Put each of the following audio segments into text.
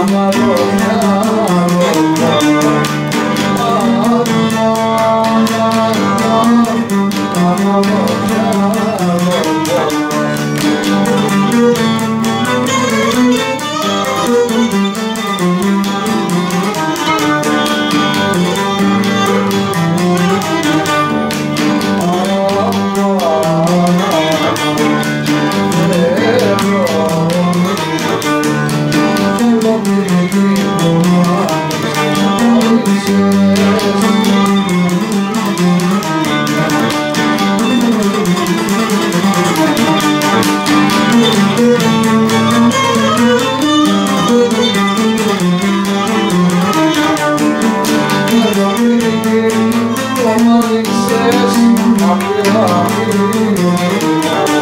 Oh, Aman eksesi Hakkı Hakkı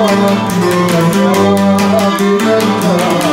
i'll be back